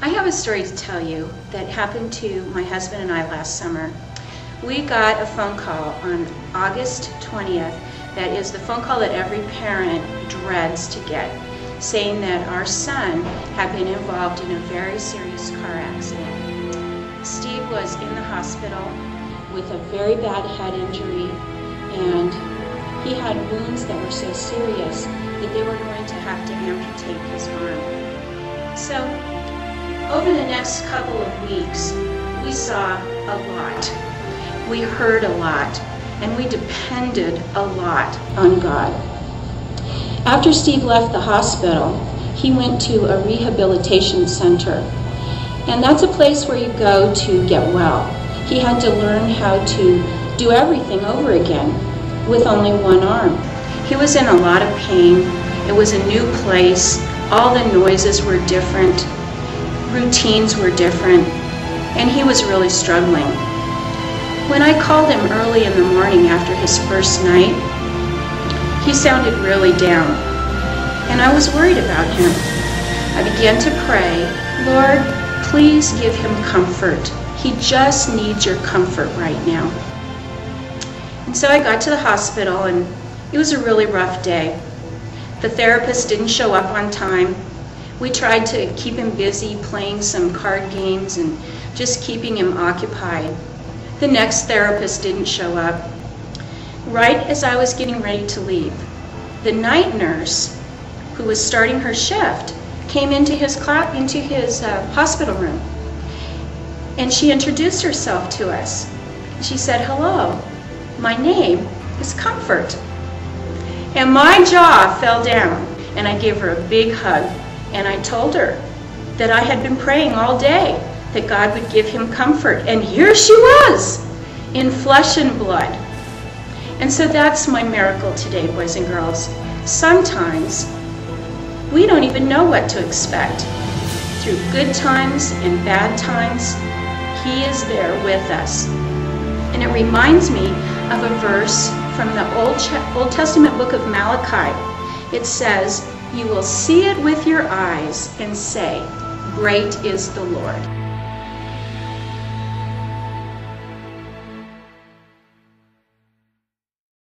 I have a story to tell you that happened to my husband and I last summer. We got a phone call on August 20th that is the phone call that every parent dreads to get, saying that our son had been involved in a very serious car accident. Steve was in the hospital with a very bad head injury and he had wounds that were so serious that they were going to have to amputate his arm. So over the next couple of weeks, we saw a lot. We heard a lot, and we depended a lot on God. After Steve left the hospital, he went to a rehabilitation center. And that's a place where you go to get well. He had to learn how to do everything over again with only one arm. He was in a lot of pain. It was a new place. All the noises were different routines were different, and he was really struggling. When I called him early in the morning after his first night, he sounded really down, and I was worried about him. I began to pray, Lord, please give him comfort. He just needs your comfort right now. And so I got to the hospital, and it was a really rough day. The therapist didn't show up on time, we tried to keep him busy playing some card games and just keeping him occupied. The next therapist didn't show up. Right as I was getting ready to leave, the night nurse, who was starting her shift, came into his, into his uh, hospital room. And she introduced herself to us. She said, hello, my name is Comfort. And my jaw fell down, and I gave her a big hug and I told her that I had been praying all day that God would give him comfort. And here she was, in flesh and blood. And so that's my miracle today, boys and girls. Sometimes we don't even know what to expect. Through good times and bad times, He is there with us. And it reminds me of a verse from the Old, Old Testament book of Malachi. It says, you will see it with your eyes and say, Great is the Lord.